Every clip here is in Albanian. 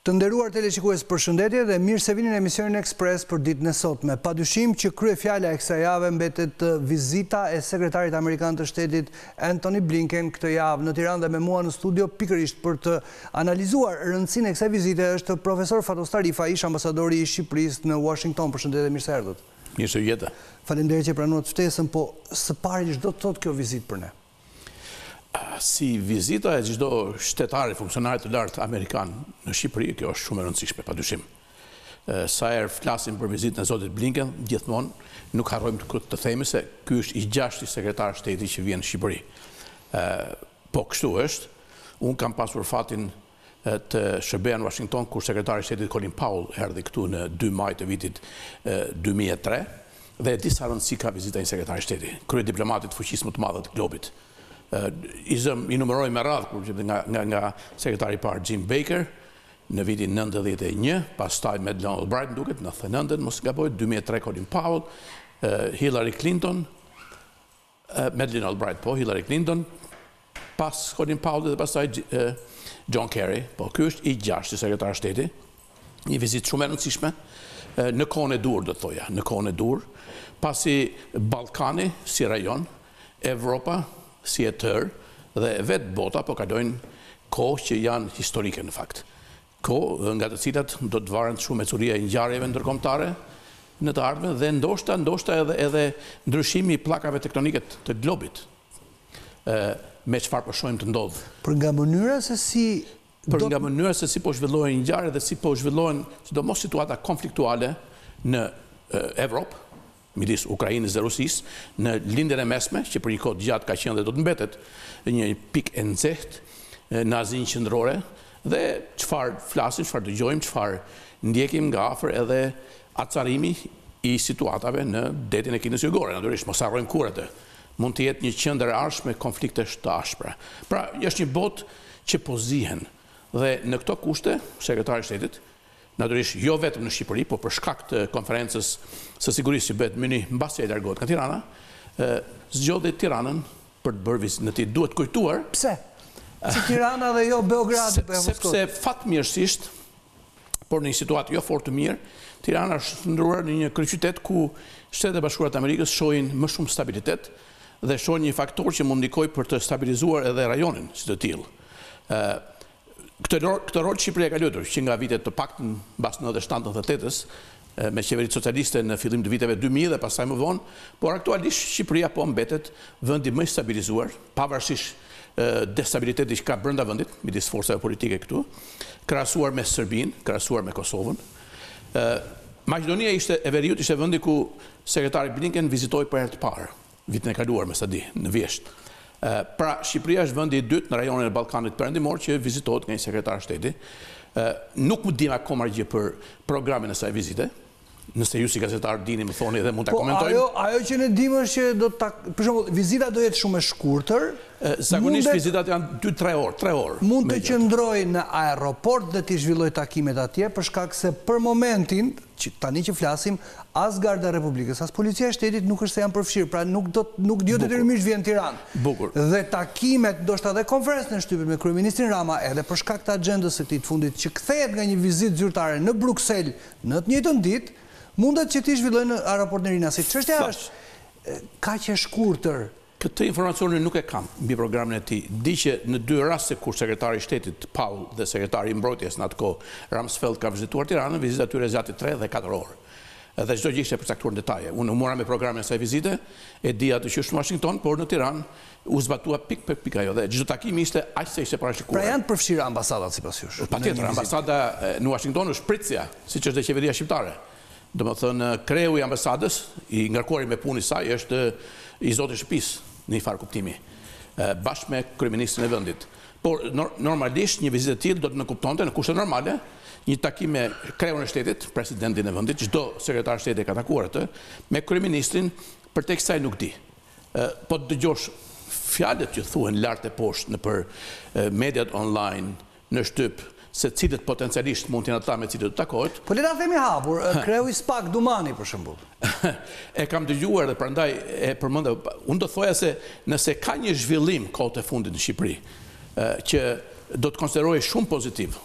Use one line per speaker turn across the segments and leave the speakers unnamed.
Të nderuar teleshikues përshëndetje dhe mirë se vini në emisionin Express për ditën e sotme pa dyshim që kryefjala e kësaj jave mbetet vizita e sekretarit amerikan të shtetit Antony Blinken këtë javë në Tiranë dhe me mua në studio pikërisht për të analizuar rëndësinë e kësaj vizite është profesor Fatos Tarifa, ish-ambasadori i Shqipërisë në Uashington. Përshëndetje dhe mirë se erdhët.
Mirë se ju
gjeta. Faleminderit që pranuat ftesën, po së pari ç'do të thotë kjo vizitë për ne?
Si vizita e çdo shtetari, funksionari të lartë amerikan në Shqipëri, kjo është shumë e rëndësishme, pa dyshim. Sa herë flasim për vizitën e zotit Blinken, gjithmonë nuk harrojmë të themi se ky është i gjashti sekretar shteti që vjen në Shqipëri. Po kështu është. Unë kam pasur fatin të shërbeja në Washington kur sekretari i shtetit Colin Powell erdhi këtu në dy maj të vitit dy mijë e tre dhe e di sa rëndësi ka vizita e një sekretari shteti, kryediplomatit të fuqisë më të madhe të globit. I zëmë, i numërojmë me radhë kur nga nga nga sekretari i parë Jim Baker, në vitin nëntëdhjetë e një, pastaj Madeleine Albright, më duket, nëntëdhjetë e nëntën, mos gaboj, dy mijë e tre Colin Powell, Hillary Clinton, Madeleine Albright, po, Hillary Clinton, pas Colin Powell dhe pastaj John Kerry, po, ky është i gjashti sekretar shteti, një vizitë shumë e rëndësishme, në kohën e duhur, do të thoja, në kohën e duhur, pasi Ballkani, si rajon, Evropa si e tërë dhe vetë bota po kalojnë kohë që janë historike në fakt. Kohë nga të cilat do të varen shumë ecuria e ngjarjeve ndërkombëtare në të ardhmen dhe ndoshta ndoshta edhe edhe ndryshimi i pllakave tektonike të globit me çfarë po shohim të ndodhë.
Për nga mënyra se si
për nga mënyra se si po zhvillohen ngjarjet dhe si po zhvillohen sidomos situatat konfliktuale në Evropë, midis Ukrainës dhe Rusisë në Lindjen e Mesme, që për një kohë të gjatë ka qenë dhe do të mbetet një pikë e nxehtë në Azinë Qendrore dhe çfarë flasim, çfarë dëgjojmë, çfarë ndjekim nga afër edhe acarimi i situatave në detin e Kinës Jugore, natyrisht, mos harrojmë kurrë, mund të jetë një qendër e ardhshme konfliktesh të ashpra. Pra, është një botë që po zien dhe në këto kushte, Sekretari i Shtetit, Natyrisht jo vetëm në Shqipëri, por për shkak të konferencës së sigurisë që bëhet në Mynih mbasi ai largohet nga Tirana, zgjodhi Tiranën për të bërë vizitën e tij. Duhet kujtuar,
Pse? Pse Tirana dhe jo Beogradi
apo Shkupi. Sepse fatmirësisht, por në një situatë jo fort të mirë, Tirana është shndërruar në një kryeqytet ku Shtetet e Bashkuara të Amerikës shohin më shumë stabilitet dhe shohin një faktor që mund të ndikojë për të stabilizuar edhe rajonin si të tillë. Këtë rol Shqipëria e ka luajtur që nga vitet të paktën mbas nëntë e shtatë, nëntë e tetës, me qeveritë socialiste në fillim të viteve dy mijë dhe pastaj më vonë, por aktualisht Shqipëria po mbetet vendi më i stabilizuar, pavarësisht destabilitetit që ka brenda vendit, midis forcave politike këtu, krahasuar me Serbinë, krahasuar me Kosovën. Maqedonia e Veriut ishte vendi ku Sekretari Blinken vizitoi për herë të parë. vitin e kaluar me sa di, në vjeshtë. Pra, Shqipëria është vendi i dytë në rajonin e Ballkanit Perëndimor që vizitohet nga një sekretar shteti. Nuk dimë akoma gjë për programin e asaj vizite, nëse ju si gazetar dini më thoni dhe mund ta komentojmë.
Po ajo ajo që ne dimë është që do ta për shembull vizita do jetë shumë e shkurtër.
Zakonisht vizitat janë 2-3 orë, 3 orë.
Mund të qëndrojë në aeroport dhe të zhvillojë takimet atje për shkak se për momentin Tani që flasim, as Garda e Republikës, as Policia e Shtetit nuk është se janë përfshirë, pra nuk do të, nuk jo detyrimisht vjen në Tiranë.
Bukur.
Dhe takimet, ndoshta edhe konferencën e shtypit me kryeministrin Rama, edhe për shkak të axhendës së këtij të fundit, që kthehet nga një vizitë zyrtare në Bruksel në të njëjtën ditë, mundet që t'i zhvillojnë në aeroport në Rinas, se çështja është kaq e shkurtër.
Këtë informacion unë nuk e kam mbi programin e tij. Di që në dy raste kur Sekretari i Shtetit, Pauell dhe Sekretari i Mbrojtjes në atë kohë, Rumsfeld kanë vizituar Tiranën, vizita e tyre zgjati tre dhe katër orë. Dhe çdo gjë ishte e përcaktuar në detaje. Unë u mora me programin e asaj vizite, e dija atë qysh në Uashington, por në Tiranë u zbatua pikë për pikë ajo dhe çdo takim ishte aq sa ishte parashikuar.
Pra janë të përfshira ambasadat sipas jush?
Patjetër, ambasada në Uashington është pritësja, siç është dhe qeveria shqiptare. Domethënë, kreu i ambasadës, i ngarkuari me punë i saj, është i zoti i shtëpisë, në një farë kuptimi, bashkë me kryeministrin e vendit. Por, normalisht, një vizitë e tillë do të nënkuptonte, në kushte normale, një takim me kreun e shtetit, presidentin e vendit, çdo sekretar shteti e ka takuar atë, me kryeministrin, përtej kësaj nuk di. Po të dëgjosh fjalët që thuhen lart e poshtë nëpër mediat online, në shtyp se cilët potencialisht mund të jenë ata me të cilët do të takohet.
Po le ta themi hapur, kreu i spak Dumani për shembull.
E kam dëgjuar dhe prandaj e përmenda, unë do thoja se nëse ka një zhvillim kohët e fundit në Shqipëri që do të konsiderohej shumë pozitiv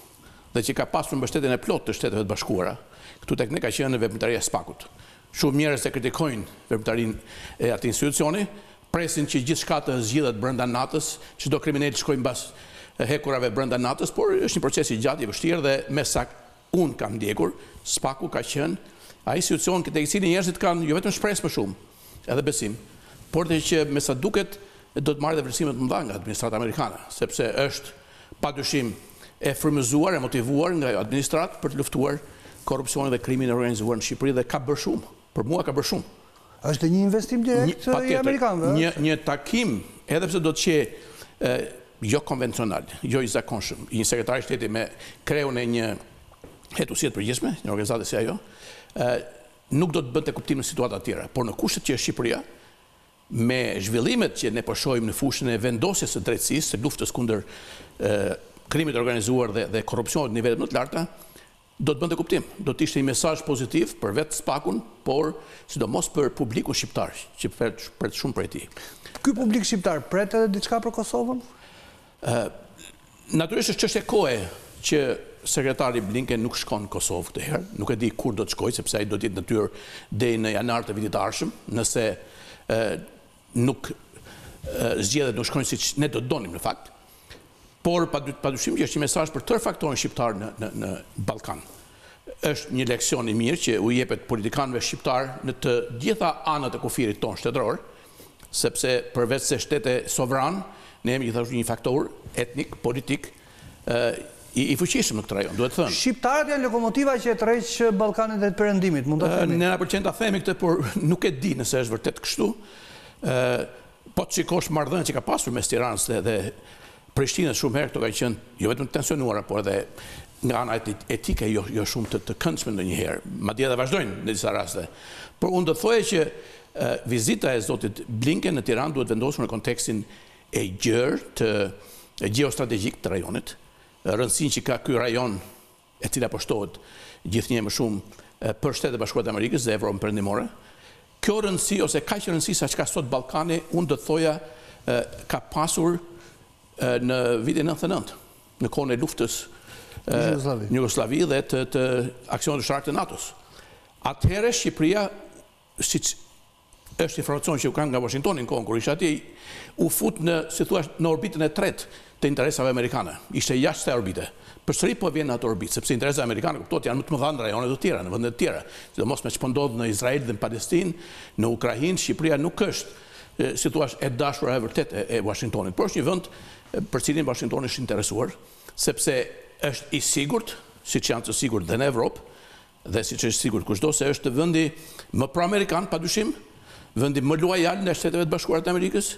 dhe që ka pasur mbështetjen e plotë të Shteteve të Bashkuara, këtu tek ne ka qenë veprimtaria e spak-ut. Shumë njerëz e kritikojnë veprimtarinë e atij institucioni, Presin që gjithçka të zgjidhet brenda natës, që do kriminelët të shkojnë mbas hekurave brenda natës, por është një proces i gjatë, i vështirë dhe me sa unë kam ndjekur, SPAK-u ka qenë ai institucion te i cili njerëzit kanë jo vetëm shpresë më shumë, edhe besim, por dhe që me sa duket do të marrë dhe vlerësime të mëdha nga administrata amerikane, sepse është padyshim e frymëzuar, e motivuar nga administrata për të luftuar korrupsionin dhe krimin e organizuar në Shqipëri dhe ka bërë shumë. Për mua ka bërë shumë.
Është një investim direkt i amerikanëve.
Një, një takim, edhe pse do të ishte jo konvencional, jo i zakonshëm, i një sekretari shteti me kreun e një hetusie të përgjithshme, një organizate si ajo, ë nuk do të bënte kuptim në situata të tjera, por në kushtet që është Shqipëria, me zhvillimet që ne po shohim në fushën e vendosjes së drejtësisë, së luftës kundër ë krimit të organizuar dhe dhe korrupsionit në nivele më të larta, Do të bënte kuptim, do të ishte një mesazh pozitiv për vetë SPAK-un, por sidomos për publikun shqiptar, që pret shumë prej tij.
Ky publik shqiptar pret edhe diçka për Kosovën?
Natyrisht është çështje kohe që sekretari Blinken nuk shkon në Kosovë këtë herë, nuk e di kur do të shkojë, sepse ai do të jetë në detyrë deri në janar të vitit të ardhshëm, nëse nuk zgjidhet, nuk shkojnë siç ne do të donim në fakt. Por padyshim që është një mesazh për tërë faktorin shqiptar në në në Ballkan. Është një leksion i mirë që u jepet politikanëve shqiptarë në të gjitha anët e kufirit tonë shtetëror, sepse përveçse shtete sovrane, ne jemi gjithashtu një faktor etnik, politik, i fuqishëm në këtë rajon, duhet thënë.
Shqiptarët janë lokomotiva që e tërheq Ballkanin drejt Perëndimit, mund ta themi.
Ne na pëlqen ta themi këtë, por nuk e di nëse është vërtet kështu. Po të shikosh marrëdhëniet që ka pasur mes Tiranës dhe dhe Prishtinës shumë herë këto kanë qenë jo vetëm të tensionuara, por edhe nga ana etike jo jo shumë të të këndshme ndonjëherë. Madje edhe vazhdojnë në disa raste. Por unë do të thoja që vizita e zotit Blinken në Tiranë duhet vendosur në kontekstin e gjerë të gjeostrategjik të rajonit, rëndësinë që ka ky rajon, e cila po shtohet gjithnjë e më shumë për Shtetet e Bashkuara të Amerikës dhe Evropën Perëndimore. Kjo rëndësi ose kaq rëndësi sa ç'ka sot Ballkani, unë do të thoja ka pasur në vitin 99, në kohën e luftës në Jugosllavi dhe të, të aksionit ushtarak të NATO-s. Atëherë Shqipëria, siç Është informacion që unë kam nga Washingtoni në kohën kur isha atje, u fut në, si thua, në orbitën e tretë të interesave amerikane. Ishte jashtë kësaj orbite. Përsëri po vjen në atë orbitë, sepse interesat amerikane, kuptohet, janë më të mëdha në rajone të tjera, në vende të tjera, sidomos me ç'po ndodh në Izrael dhe në Palestinë, në Ukrainë, Shqipëria nuk është, si thua, e dashura e vërtetë e Washingtonit, por është një vend për cilin Washingtoni është interesuar, sepse është i sigurt, siç janë të sigurt dhe në Evropë, Dhe siç është sigurt kushdo se është vendi më proamerikan padyshim, vendi më luajal ndaj Shteteve të Bashkuara të Amerikës,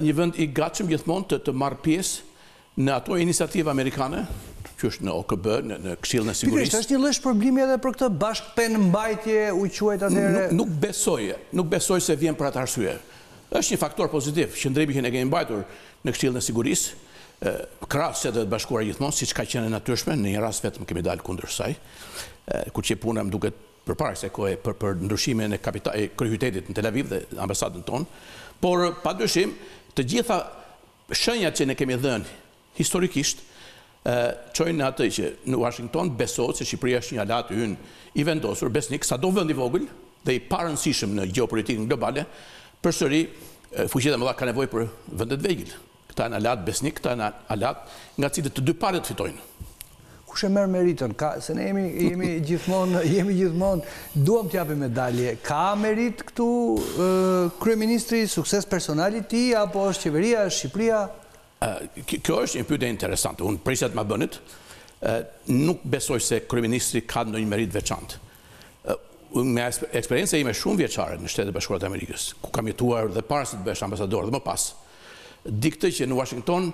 një vend i gatshëm gjithmonë të të marrë pjesë në ato iniciativa amerikane, qoftë në OKB, në Këshillin e Sigurisë.
Pikërisht, është një lloj shpërblimi edhe për këtë bashkëpenëmbajtje u quajt atëherë?
Nuk besoj, nuk besoj se vjen për atë arsye. Është një faktor pozitiv, qëndrimi që ne kemi mbajtur, Në Këshillin e Sigurisë, krah Shteteve të Bashkuara gjithmonë, siç ka qenë e natyrshme, në një rast vetëm kemi dalë kundër saj, kur qe puna, më duket, përpara kësaj kohe, për për ndryshimin e kapita, e kryeqytetit në Tel Aviv dhe ambasadën tonë, por pa dyshim të gjitha shenjat që ne kemi dhënë historikisht e çojnë në atë që në Uashington besohet se Shqipëria është një aleat ynë i vendosur, besnik, sado vend i vogël dhe i parëndësishëm në gjeopolitikën globale, përsëri fuqitë e mëdha kanë nevojë për vendet e vegjël. Këta janë aleatë besnikë, këta janë aleatë nga të cilët të dy palët fitojnë.
Kush e merr meritën? Se ne jemi gjithmonë jemi gjithmonë duam të japim medalje. Ka meritë këtu kryeministri, sukses personal i tij apo është qeveria, është Shqipëria?
Kjo është një pyetje interesante. Unë prisja të ma bënit. Nuk besoj se kryeministri ka ndonjë meritë të veçantë. Me eksperiencën ime shumëvjeçare në Shtetet e Bashkuara të Amerikës, ku kam jetuar dhe para se të bëhesha ambasador dhe më pas, di këtë që në Uashington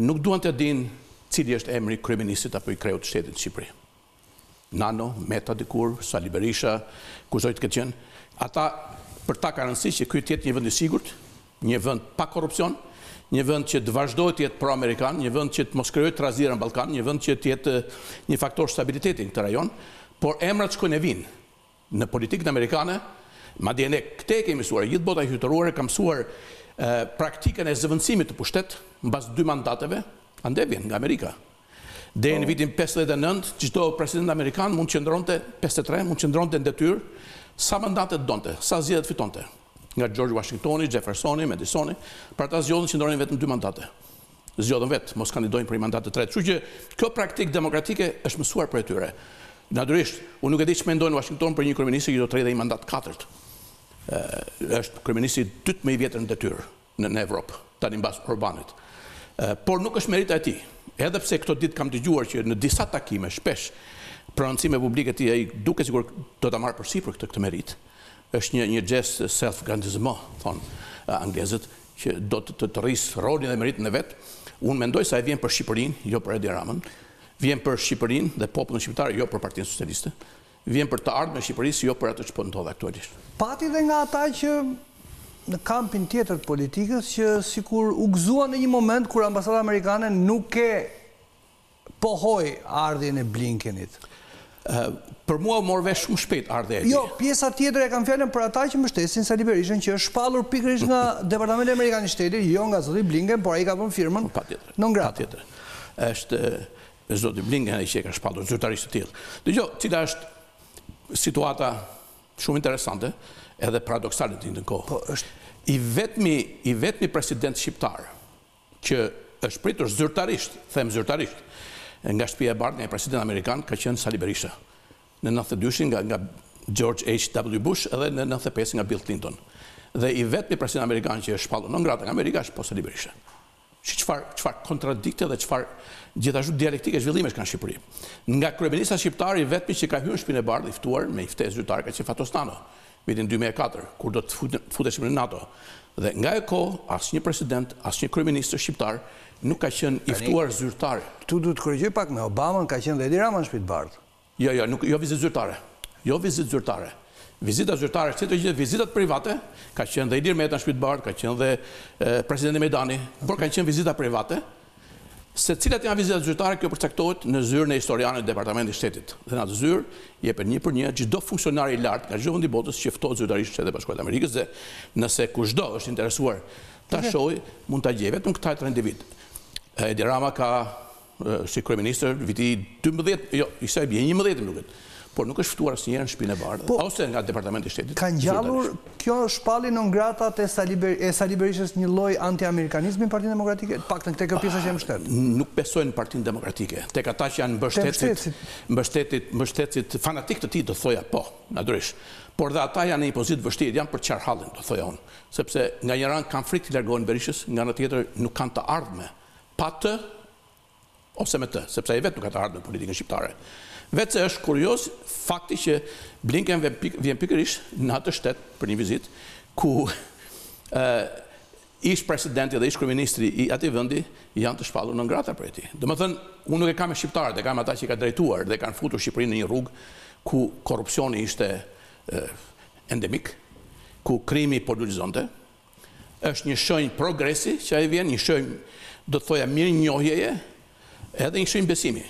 nuk duan të dinë cili është emri i kryeministrit apo i kreut të shtetit në Shqipëri. Nano, Meta dikur, Sali Berisha, kushdo që të ketë qenë, ata për ta ka rëndësi që ky të jetë një vend i sigurt, një vend pa korrupsion, një vend që të vazhdojë të jetë pro-amerikan, një vend që të mos krijojë trazira në Ballkan, një vend që të jetë një faktor stabiliteti në këtë rajon, por emrat shkojnë e vijnë. Në politikën amerikane, madje ne këtë e kemi mësuar, e gjithë bota e qytetëruar e ka mësuar praktikën e zëvendësimit të pushtetit mbas dy mandateve, andej vjen nga Amerika. Deri në vitin pesëdhjetë e nëntë, çdo president amerikan mund të qëndronte, pesëdhjetë e tre, mund të qëndronte në detyrë sa mandate donte, sa zgjedhje të fitonte. Nga Xhorxh Uashingtoni, Xhefersoni, Medisoni, pra ata zgjodhën të qëndronin vetëm dy mandate. zgjodhën vetë, mos kandidojnë për një mandat të tretë. Kështu që kjo praktikë demokratike është mësuar prej tyre. Natyrisht, unë nuk e di ç'mendojnë në Washington për një kryeministër që do të rrijë dhe një mandat të katërt. Ë, është kryeministri i dytë më i vjetër në detyrë në në Evropë, tani mbas Orbanit. Ë, por nuk është merita e tij. Edhe pse këto ditë kam dëgjuar që në disa takime shpesh, prononcime publike të tij ai duket sikur do ta marrë përsipër këtë këtë meritë. Është një një gjest self-grandismo, thonë anglezët. që do të të rrisë rolin dhe meritën e vet, unë mendoj se ai vjen për Shqipërinë, jo për Edi Ramën, vjen për Shqipërinë dhe popullin shqiptar, jo për Partinë Socialiste, vjen për të ardhmen e Shqipërisë, jo për atë që po ndodh aktualisht.
Pati dhe nga ata që në kampin tjetër të politikës që sikur u gëzuan në një moment kur ambasada amerikane nuk e Pohoi ardhjen e Blinkenit.
Për mua u mor vesh shumë shpejt ardhja e
tij. Jo, pjesa tjetër e kam fjalën për ata që mbështesin Sali Berishën që është shpallur pikërisht nga Departamenti Amerikan i Shtetit, jo nga zoti Blinken, por ai ka vënë firmën non
grata. Patjetër. Është zoti Blinken ai që e ka shpallur zyrtarisht të tillë. Dëgjo, cila është situata shumë interesante, edhe paradoksale në të njëjtën kohë. Po, është. I vetmi, i vetmi president shqiptar që është pritur zyrtarisht, them zyrtarisht, nga Shtëpia e Bardhë, nga i presidenti amerikan, ka qenë Sali Berisha. Në nëntëdhjetë e dyshin nga nga George HW. Bush dhe në nëntëdhjetë e pesë nga Bill Clinton. Dhe i vetmi president amerikan që është shpallur non grata nga Amerika është po Sali Berisha. Shih çfarë çfarë kontradikte dhe çfarë gjithashtu dialektike zhvillimesh ka në Shqipëri. Nga kryeministra shqiptare i vetmi që ka hyrë në Shtëpinë e Bardhë i ftuar me një ftesë zyrtare ka qenë Fatos Nano. vitin dy mijë e katër, kur do të futeshim në NATO, dhe nga ajo kohë asnjë president, asnjë kryeministër shqiptar nuk ka qenë i ftuar
zyrtar. Këtu duhet të korrigjoj pak, me Obamën ka qenë dhe Edi Rama në Shtëpi të Bardhë.
Jo, jo, nuk, jo vizitë zyrtare. Jo vizitë zyrtare. Vizita zyrtare, si të gjitha vizitat private, ka qenë dhe Ilir Meta në Shtëpi të Bardhë, ka qenë dhe Presidenti Mejdani, por kanë qenë vizita private, Se cilat janë vizitat zyrtare kjo përcaktohet në zyrën e historianëve të Departamentit të Shtetit dhe në atë zyrë jepen një për një çdo funksionar i lartë nga çdo vend i botës që ftohet zyrtarisht në Shtetet e Bashkuara të Amerikës dhe nëse kushdo është interesuar ta shohë mund ta gjejë vetëm këta tre individë. Edi Rama ka si kryeministër viti dymbëdhjetë, jo, i sa i bie njëmbëdhjetë më duket. Por nuk është ftuar asnjëherë në Shtëpinë e Bardhë, ose nga Departamenti i Shtetit.
Ka ngjallur kjo shpallje non grata e Sali Berishës një lloj antiamerikanizmi në Partinë Demokratike? Të paktën tek kjo pjesa që e mbështet.
Nuk besoj në Partinë Demokratike. Tek ata që janë mbështetësit, mbështetësit fanatikë të tij do të thoja po, natyrisht. Por dhe ata janë në një pozitë të vështirë, janë për të qarë hallin, do të thoja unë. Sepse nga njëra anë kanë frikë t'i largohen Berishës, nga ana tjetër nuk kanë të ardhme pa të ose me të, sepse ai vetë nuk ka të ardhme në politikën shqiptare. Veçse është kurioz fakti që Blinken vjen pikërisht në atë shtet për një vizitë ku ish-presidenti dhe ish-kryeministri i atij vendi janë të shpallur non grata prej tij. Domethënë, unë nuk e kam me shqiptarët, e kam me ata që i ka drejtuar dhe kanë futur Shqipërinë në një rrugë ku korrupsioni ishte endemik, ku krimi po lulëzonte, Është një shënjë progresi që ai vjen, një shënjë do të thoja mirënjohjeje, edhe një shënjë besimi.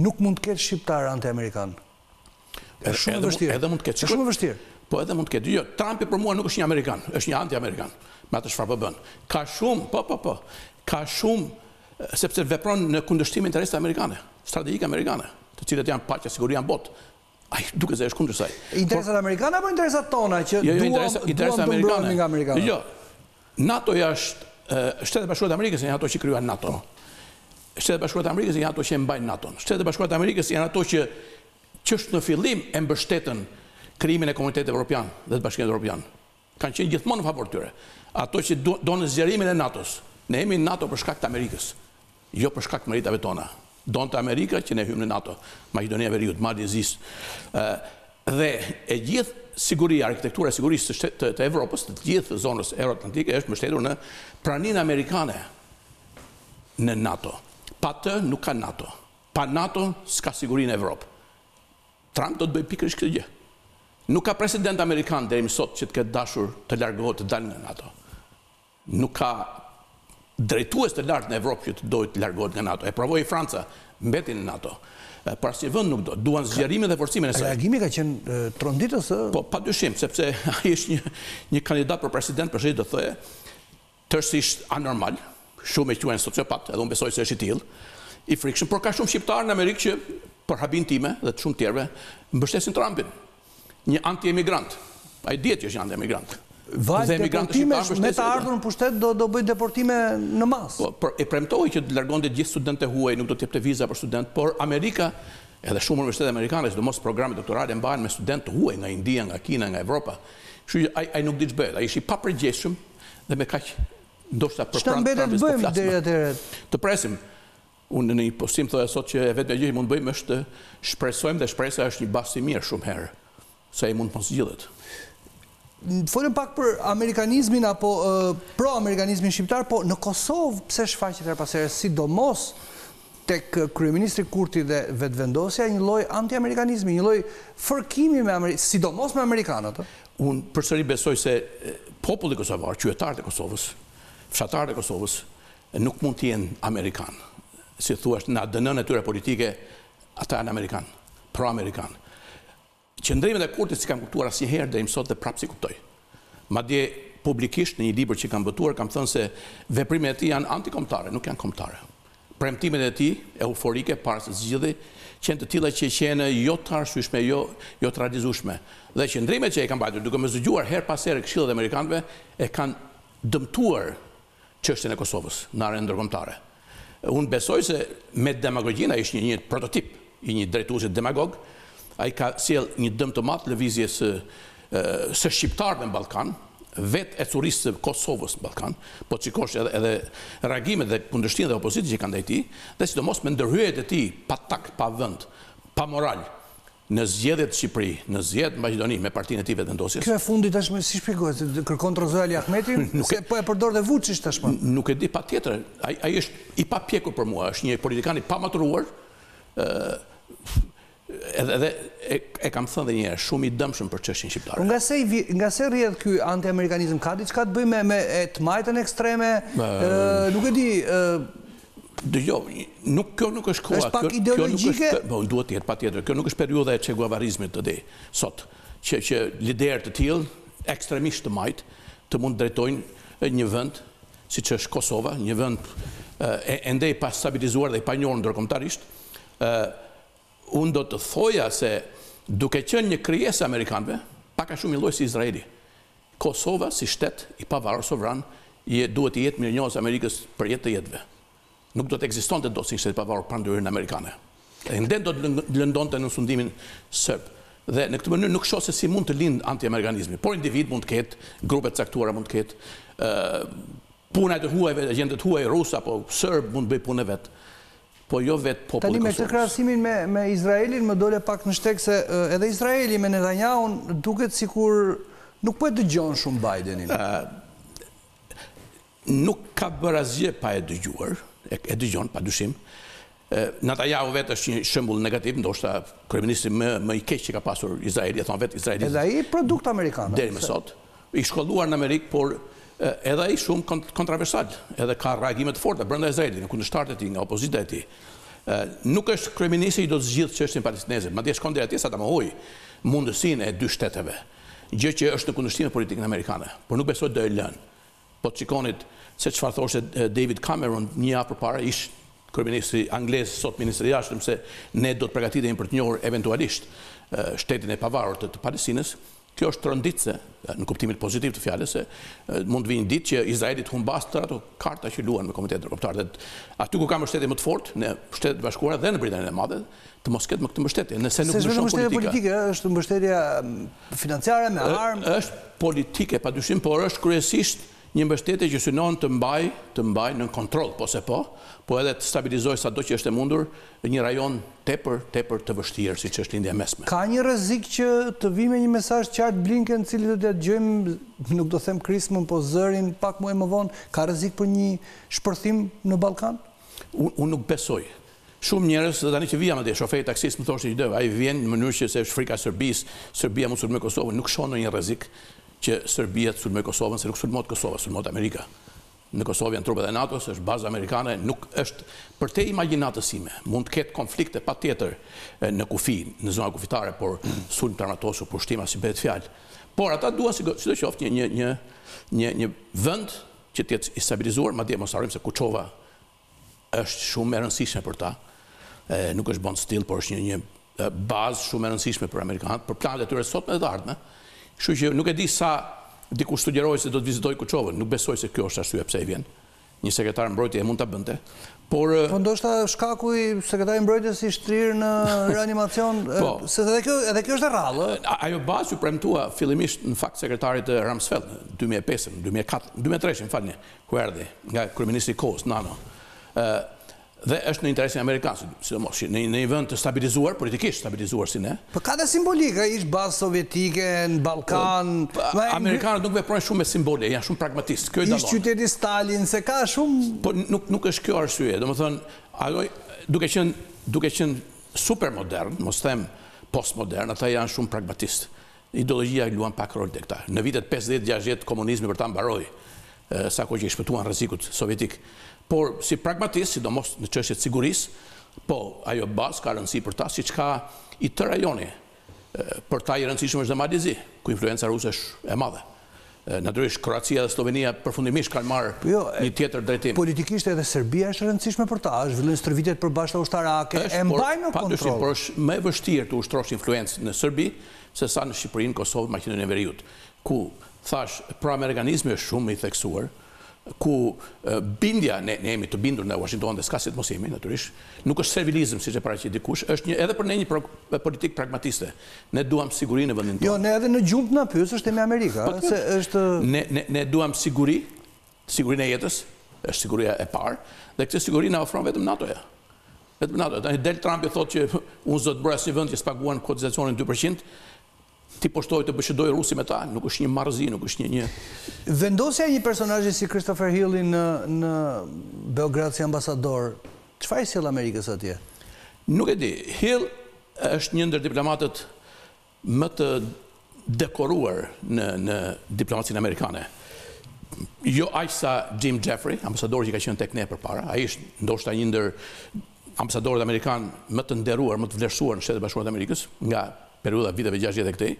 Nuk mund të ketë shqiptar anti-amerikan.
Është shumë e vështirë. Edhe mund të ketë.
Është shumë e vështirë.
Po edhe mund të ketë. Jo, Trumpi për mua nuk është një amerikan, është një anti-amerikan. Me atë çfarë po bën. Ka shumë, po po po. Ka shumë sepse vepron në kundërshtim me interesat amerikane, strategjike amerikane, të cilat janë paqja, siguria në botë. Ai duket se është kundër saj.
Interesat amerikane apo interesat tona që
jo, jo, duam të mbrohemi nga amerikanët? Jo. NATO-ja është Shtetet e Bashkuara të Amerikës janë ato që krijuan NATO. Shtetet e Bashkuara të Amerikës janë ato që e mbajnë NATO-n. Shtetet e Bashkuara të Amerikës janë ato që qysh në fillim e mbështetën krijimin e Komunitetit Evropian dhe të Bashkimit Evropian. Kanë qenë gjithmonë në favor të tyre. Ato që donin zgjerimin e NATO-s. Ne jemi në NATO për shkak të Amerikës. Jo për shkak të meritave tona. Donte Amerika që ne hyjmë në NATO. Maqedonia e Veriut, Mali i Zi. Ë dhe e gjithë siguria, arkitektura e sigurisë të, të, të Evropës, të gjithë zonës euroatlantike është mbështetur në praninë amerikane në NATO. Pa të nuk ka NATO. Pa NATO s'ka siguri në Evropë. Trump do të bëjë pikërisht këtë gjë. Nuk ka president amerikan deri më sot që të ketë dashur të largohet të dalë nga NATO. Nuk ka drejtues të lartë në Evropë që të dojë të largohet nga NATO. E provoi Franca, mbeti në NATO. Por asnjë vend nuk do. Duan zgjerimin dhe forcimin e saj.
Reagimi ka qenë tronditës
ë? Po, padyshim, sepse ai është një një kandidat për president, për shkak do thoje, Tërësisht anormal, shumë e quajnë sociopat, edhe unë besoj se është i tillë, i frikshëm, por ka shumë shqiptarë në Amerikë që, për habinë time dhe të shumë të tjerëve, mbështesin Trumpin. Një anti-emigrant. Ai dihet që është një anti-emigrant.
Valë deportimesh me të ardhur në pushtet do do bëjë deportime në masë.
Po, por e premtoi që të largonte gjithë studentët e huaj, nuk do të jepte viza për studentë, por Amerika, edhe shumë universitete amerikane, sidomos programet doktorale mbahen me studentë të huaj nga India, nga Kina, nga Evropa. Kështu që ai ai nuk di ç'bëhet, ai është i papërgjegjshëm Dhe me kaq ndoshta për
pranë të Trumpit po flasim.
Të presim. Unë në një postim thoja sot që e vetmja gjë që mund të bëjmë është të shpresojmë dhe shpresa është një bazë e mirë shumë herë se ai mund të mos zgjidhet.
Folëm pak për amerikanizmin apo pro-amerikanizmin shqiptar, po në Kosovë pse shfaqet herë pas here, sidomos Tek kryeministri Kurti dhe Vetëvendosja një lloj antiamerikanizmi, një lloj fërkimi me Amerikën, sidomos me amerikanët, ë.
Unë përsëri besoj se populli kosovar, qytetarët e Kosovës, fshatarët e Kosovës nuk mund të jenë amerikanë. Si i thua në ADN-në e tyre politike ata janë amerikanë, pro-amerikanë. Qëndrimet e Kurtit s'i kam kuptuar asnjëherë, deri më sot dhe prapë s'i kuptoj. Madje publikisht në një libër që kam botuar kam thënë se veprimet e tij janë antikombëtare, nuk janë kombëtare. Premtimet e tij euforike para se të zgjidhej qenë të tilla që qenë jo të arsyeshme, jo jo të realizueshme. Dhe qëndrimet që ai ka mbajtur, duke mos dëgjuar herë pas here këshillat e amerikanëve, e kanë dëmtuar çështjen e Kosovës në arenën ndërkombëtare. Unë besoj se me demagogjinë, ai është një një prototip i një drejtuesi demagog, ai ka sjellë një dëm të madh lëvizjes së së shqiptarëve në Ballkan, vetë ecurisë së Kosovës në Ballkan, po të shikosh edhe edhe reagimet dhe kundërshtinë dhe opozitën që ka ndaj tij, dhe sidomos me ndërhyrjet e tij pa takt, pa vend, pa moral Në zgjedhjet Shqipëri, në zgjedhjet Maqedoni me partinë e tij Vetëvendosje.
Kjo e fundit tashmë si shpjegohet? Kërkon të rrëzojë Ali Ahmetin? Se po e përdor dhe Vuçiç tashmë.
Nuk e di, patjetër. Ai ai është i papjekur për mua, është një politikan i pamaturuar, ë edhe e kam thënë dhe një herë, shumë i dëmshëm për çështjen shqiptare.
Nga se nga se rrjedh ky antiamerikanizëm, ka diçka të bëjë me me e të majtën ekstreme, ë nuk e di,
ë Dëgjo, nuk kjo nuk është koha.
Është pak ideologjike.
Po duhet të jetë patjetër. Kjo nuk është periudha e çegevarizmit të dej. Sot që që liderë të tillë ekstremisht të majtë të mund të drejtojnë një vend siç është Kosova, një vend ende i pastabilizuar dhe i panjohur ndërkombëtarisht. ë Unë do të thoja se duke qenë një krijesë e amerikanëve, pak a shumë një lloj si Izraeli. Kosova si shtet i pavarur sovran duhet të jetë mirënjohës Amerikës për jetë të jetëve. Nuk do të ekzistonte dot si shtet i pavarur pa ndërhyrjen amerikane. Dhe ende do të lëngonte nën sundimin serb. Dhe në këtë mënyrë nuk shoh se si mund të lindë antiamerikanizmi. Por individë mund të ketë, grupe të caktuara mund të ketë, ë puna e të huajve, agjentët e huaj rusë apo sërbë mund të bëjë punën e vet. Po jo vetë populli i Kosovës.
Tani me këtë krahasimin me me Izraelin më dole pak në shteg se edhe Izraeli me Netanjahun duket sikur nuk po e dëgjon shumë Bajdenin.
Nuk ka bërë asgjë pa e dëgjuar, e dëgjon padyshim. Netanjahu vetë është një shembull negativ, ndoshta kryeministri më i keq që ka pasur Izraeli, e thonë vetë Izraeli.
Edhe ai produkt amerikan.
Deri më sot. I shkolluar në Amerikë, por edhe ai shumë kontroversal, edhe ka reagime të forta brenda Izraelit, nga kundërshtarët e tij, nga opozita e tij. Nuk është kryeministri që do të zgjidhë çështjen palestineze, madje shkon deri atje sa ta mohojë mundësinë e dy shteteve, gjë që është në kundërshtim me politikën amerikane, por nuk besoj do e lënë. Po të shikonit se çfarë thoshte David Cameron një javë përpara, ish kryeministri anglez, sot ministër i Jashtëm, se ne do të përgatitemi për të njohur eventualisht shtetin e pavarur të Palestinës, Kjo është tronditëse, në kuptimit pozitiv të fjalës, se mund të vijë një ditë që Izraeli të humbasë tërë ato karta që luan me komunitetin ndërkombëtar. Dhe aty ku ka mbështetje më të fortë, në Shtetet e Bashkuara dhe në Britaninë e Madhe, të mos ketë më këtë mbështetje, nëse nuk
ndryshon politika. S'është vetëm mbështetje politike, është mbështetje financiare me armë.
Është politike, padyshim, por është kryesisht Një mbështetje që synon të mbajë, të mbajë nën kontroll po se po, po edhe të stabilizojë sado që është e mundur, një rajon tepër, tepër të vështirë siç është Lindja e Mesme.
Ka një rrezik që të vijë me një mesazh të qartë Blinken, të cilin do t'ia dëgjojmë, nuk do them krismën, po zërin pak muaj më vonë, ka rrezik për një shpërthim në Ballkan?
Unë nuk besoj. Shumë njerëz, dhe tani që vija madje, shoferi i taksisë më thoshte një gjë, ai vjen në mënyrë që se është frika e Serbisë, Serbia mund të sulmojë Kosovën, nuk shoh ndonjë rrezik që Serbia të sulmojë Kosovën, se nuk sulmohet Kosova, sulmohet Amerika. Në Kosovë janë trupat e NATO-s, është baza amerikane, nuk është përtej imagjinatës sime. Mund të ketë konflikte patjetër në kufi, në zona kufitare, por sulm të armatosur, pushtim as që bëhet fjalë. Por ata duan si sidoqoftë një një një një një vend që të jetë i stabilizuar, madje mos harrojmë se Kuçova Është shumë e rëndësishme për ta. Nuk është Bondsteel, por është një bazë shumë e rëndësishme për amerikanët, për planet e tyre të sotme dhe të ardhme. Kështu që nuk e di sa dikush sugjeroi se do të vizitojë Kuçovën. Nuk besoj se kjo është arsyeja pse ai vjen. Një sekretar mbrojtjeje mund ta bënte,
por Po ndoshta shkaku i sekretarit të mbrojtjes i shtrirë në reanimacion, se edhe kjo edhe kjo është e rrallë, ë?
Ajo bazë iu premtua fillimisht në fakt sekretarit Rumsfeld në dy mijë e pesën, dy mijë e katër, dy mijë e tre, më falni, ku erdhi nga kryeministri i kohës, Nano, ë dhe është në interesin amerikan, sidomos në një vend të stabilizuar, politikisht stabilizuar si ne.
Po ka dhe simbolikë, ish bazë sovjetike në Ballkan.
Amerikanët nuk veprojnë shumë me simbole, janë shumë pragmatistë. Kjo
i dallon. Ish qyteti Stalin, se ka shumë.
Po nuk nuk është kjo arsye, domethënë ajo duke qenë duke qenë super modern, mos them postmodern, ata janë shumë pragmatistë. Ideologjia luan pak rol te këta. Në vitet pesëdhjetë, gjashtëdhjetë komunizmi për ta mbaroi, sa kohë që i shpëtuan rrezikut sovjetik. Por si pragmatistë, sidomos në çështje të sigurisë, po, ajo bazë ka rëndësi për ta, siç ka i tërë rajoni. Për ta i rëndësishëm është dhe Mali i Zi, ku influenca ruse është e madhe. Natyrisht, Kroacia dhe Sllovenia përfundimisht kanë marrë një tjetër drejtim.
Po jo, politikisht edhe Serbia është e rëndësishme për ta, zhvillojnë stërvitje të përbashkëta ushtarake, e mbajnë në kontroll.
Është, padyshim, por është më e vështirë të ushtrosh influencë në Serbi se sa në Shqipëri, në Kosovë, Maqedoninë e Veriut, ku, thashë, proamerikanizmi është shumë i theksuar, ku bindja, ne jemi të bindur në Uashington dhe s'ka si të mos jemi, natyrisht, nuk është servilizëm siç e paraqet dikush, është një edhe për ne një politikë pragmatiste. Ne duam siguri në vendin
tonë. Jo, ne edhe në gjumë të na pyes, është me Amerika, po, se është
Ne ne ne duam siguri, sigurinë e jetës, është siguria e parë, dhe këtë siguri na ofron vetëm NATO-ja. Vetëm NATO. Tani del Trumpi thotë që unë s'do të mbroj asnjë vend që s'paguan kotizacionin 2%, Të bëjë ç'të dojë Rusia me ta, nuk është një marrëzi, nuk është një një.
Vendosja e një personazhi si Christopher Hill-i në në Beograd si ambasador, çfarë i sjell Amerikës atje?
Nuk e di. Hill është një ndër diplomatët më të dekoruar në në diplomacinë amerikane. Jo aq sa Jim Jeffrey, ambasadori që ka qenë tek ne përpara, ai është ndoshta një ndër ambasadorët amerikanë më të nderuar, më të vlerësuar në Shtetet e Bashkuara të Amerikës, nga periudha e viteve gjashtëdhjetë e këtej.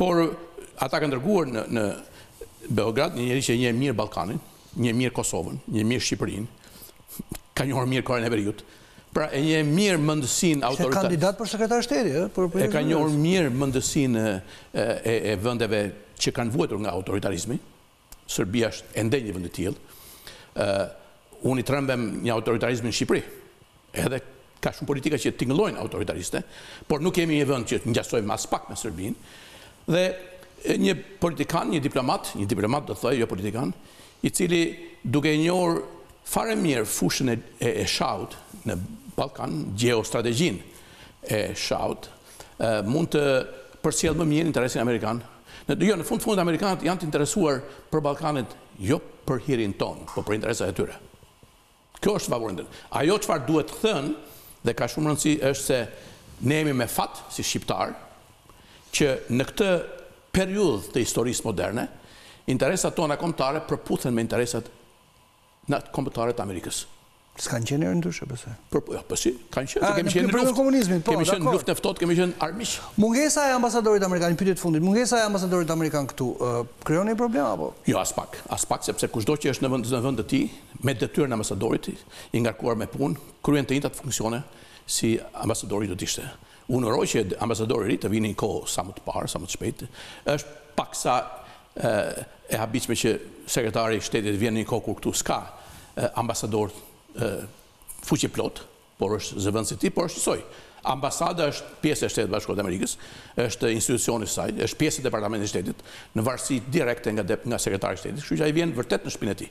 Por ata kanë dërguar në në Beograd një njeri që e njeh mirë Ballkanin, njeh mirë Kosovën, njeh mirë Shqipërinë, ka njohur mirë Korenë e Veriut. Pra e njeh mirë mendësinë
autoritare. Ishte kandidat për sekretar shteti,
ë, për për. E ka njohur mirë mendësinë e e vendeve që kanë vuajtur nga autoritarizmi. Serbia është ende një vend i tillë. Unë i trembem një autoritarizmi në Shqipëri. Edhe ka shumë politika që tingëllojnë autoritariste, por nuk jemi një vend që ngjasojmë aspak me Serbinë. Dhe një politikan, një diplomat, një diplomat do të thoja, jo politikan, i cili duke e njohur fare mirë fushën e, e, e shahut në Ballkan, gjeostrategjinë e shahut, mund të përcjellë më mirë interesin amerikan. Jo, në fund të fundit amerikanët janë të interesuar për Ballkanin, jo për hirin tonë, por për interesat e tyre. Kjo është favorën. Ajo çfarë duhet thënë dhe ka shumë rëndësi është se ne jemi me fat si shqiptarë që në këtë periudhë të historisë moderne interesat tona kombëtare përputhen me interesat kombëtare të Amerikës.
S'kanë qenë herë ndryshe besoj.
Po, po si, kanë qenë, se kemi qenë në luftë. Komunizmin, po, dakord. Kemi qenë në luftën e ftohtë, kemi qenë armiq.
Mungesa e ambasadorit amerikan, një pyetje të fundit, mungesa e ambasadorit amerikan këtu, krijon ndonjë problem apo?
Jo, aspak, aspak, sepse kushdo që është në vend, në vend të tij, me detyrën e ambasadorit, i ngarkuar me punë, kryen të njëjtat funksione si ambasadorit do të ishte. Unë uroj që ambasadori i ri të vijë në një kohë sa më të parë, sa më të shpejtë. Është paksa e habitshme që sekretari i shtetit vjen në një kohë kur këtu s'ka ambasador fuqiplotë, por është zëvendësi i tij, por është njësoj. Ambasada është pjesë e Shteteve të Bashkuara të Amerikës, është institucioni i saj, është pjesë e Departamentit të Shtetit, në varësi direkte nga nga sekretari i shtetit, kështu që ai vjen vërtet në shpinë e
tij.